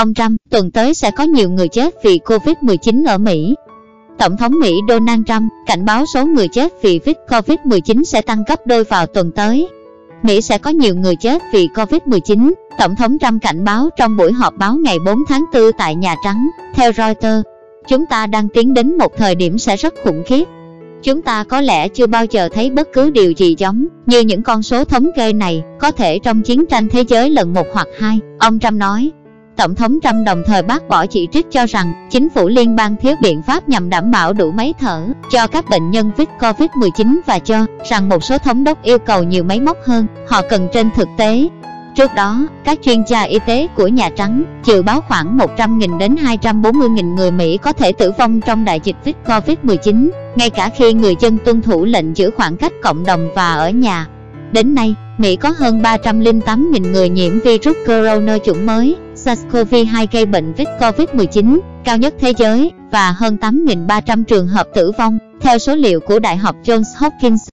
Ông Trump, tuần tới sẽ có nhiều người chết vì Covid-19 ở Mỹ. Tổng thống Mỹ Donald Trump cảnh báo số người chết vì Covid-19 sẽ tăng gấp đôi vào tuần tới. Mỹ sẽ có nhiều người chết vì Covid-19, Tổng thống Trump cảnh báo trong buổi họp báo ngày 4 tháng 4 tại Nhà Trắng. Theo Reuters, chúng ta đang tiến đến một thời điểm sẽ rất khủng khiếp. Chúng ta có lẽ chưa bao giờ thấy bất cứ điều gì giống như những con số thống kê này, có thể trong chiến tranh thế giới lần một hoặc hai, ông Trump nói. Tổng thống Trump đồng thời bác bỏ chỉ trích cho rằng chính phủ liên bang thiếu biện pháp nhằm đảm bảo đủ máy thở cho các bệnh nhân vít COVID-19 và cho rằng một số thống đốc yêu cầu nhiều máy móc hơn, họ cần trên thực tế. Trước đó, các chuyên gia y tế của Nhà Trắng dự báo khoảng 100.000 đến 240.000 người Mỹ có thể tử vong trong đại dịch vít COVID-19, ngay cả khi người dân tuân thủ lệnh giữ khoảng cách cộng đồng và ở nhà. Đến nay, Mỹ có hơn 308.000 người nhiễm virus corona chủng mới, SARS-CoV-2 gây bệnh vít COVID-19, cao nhất thế giới, và hơn 8.300 trường hợp tử vong, theo số liệu của Đại học Johns Hopkins.